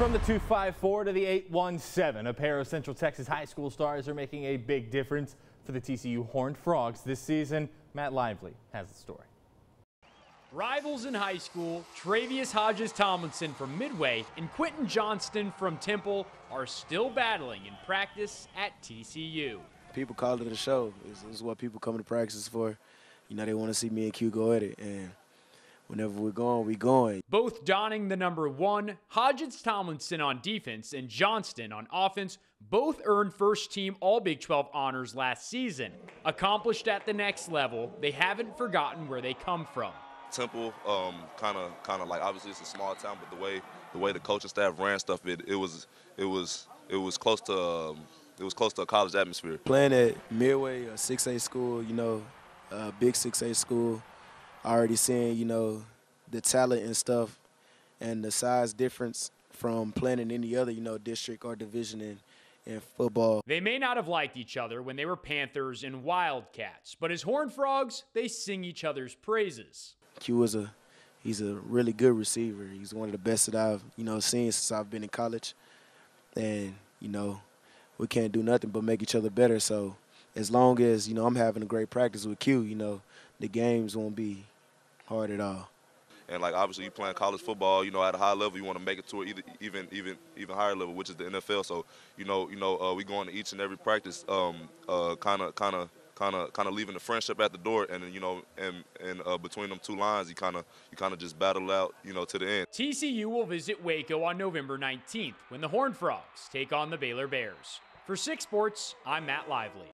From the 254 to the 817, a pair of Central Texas high school stars are making a big difference for the TCU Horned Frogs this season. Matt Lively has the story. Rivals in high school, Tre'Vius Hodges Tomlinson from Midway and Quentin Johnston from Temple are still battling in practice at TCU. People call it a show. This is what people come to practice for. You know, they want to see me and Q go at it. And whenever we're going, we're going. Both donning the number one, Hodges Tomlinson on defense and Johnston on offense both earned first team All Big 12 honors last season. Accomplished at the next level, they haven't forgotten where they come from. Temple, kind of, kind of like obviously it's a small town, but the way the way the coaching staff ran stuff, it, it was it was it was close to um, it was close to a college atmosphere. Playing at Midway, a 6A school, you know, a big 6A school, already seeing you know the talent and stuff, and the size difference from playing in any other you know district or division in in football. They may not have liked each other when they were Panthers and Wildcats, but as Horned Frogs, they sing each other's praises. Q is a he's a really good receiver. He's one of the best that I've you know seen since I've been in college, and you know we can't do nothing but make each other better. So as long as you know I'm having a great practice with Q, you know the games won't be hard at all. And like obviously you playing college football, you know at a high level you want to make it to either even even even higher level, which is the NFL. So you know you know uh, we going to each and every practice, kind of kind of kind of kind of leaving the friendship at the door, and then you know, and and uh, between them two lines, you kind of you kind of just battle out, you know, to the end. TCU will visit Waco on November 19th when the Horned Frogs take on the Baylor Bears. For Six Sports, I'm Matt Lively.